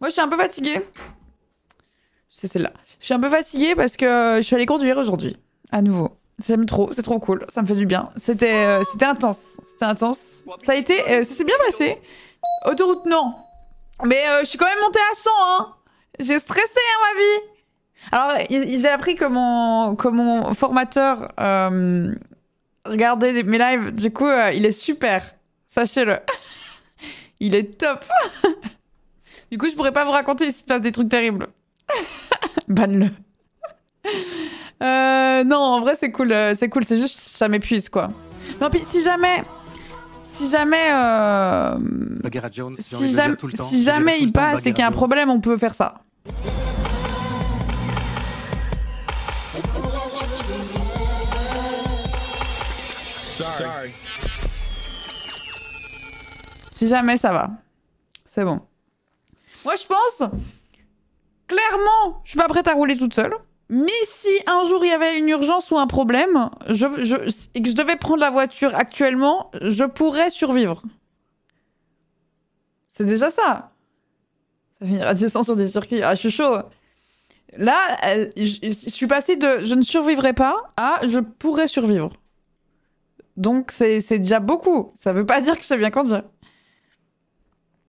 Moi, je suis un peu fatiguée. C'est celle-là. Je suis un peu fatiguée parce que je suis allée conduire aujourd'hui. À nouveau. J'aime trop, c'est trop cool, ça me fait du bien. C'était euh, intense, c'était intense. Ça a été, euh, ça s'est bien passé. Autoroute non. Mais euh, je suis quand même montée à 100, hein. J'ai stressé, hein, ma vie. Alors, j'ai appris que mon, que mon formateur euh, regardait mes lives. Du coup, euh, il est super. Sachez-le. il est top. du coup, je pourrais pas vous raconter s'il se passe des trucs terribles. Banne-le. Euh, non, en vrai, c'est cool. euh, C'est cool. C'est juste, ça m'épuise, quoi. Non, puis si jamais. Si jamais. euh, Jones, si, jamais, dire tout le temps. si Je dirais jamais tout le il passe et qu'il y a un problème, on peut faire ça. Sorry. Si jamais ça va. C'est bon. Moi, je pense. Clairement, je suis pas prête à rouler toute seule. Mais si un jour il y avait une urgence ou un problème, et que je devais prendre la voiture actuellement, je pourrais survivre. C'est déjà ça. Ça finira descend sur des circuits. Ah, je suis chaud. Là, je, suis passée de je ne survivrai pas à je pourrais survivre. Donc c'est déjà beaucoup. Ça veut pas dire que je sais bien conduire.